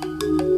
Música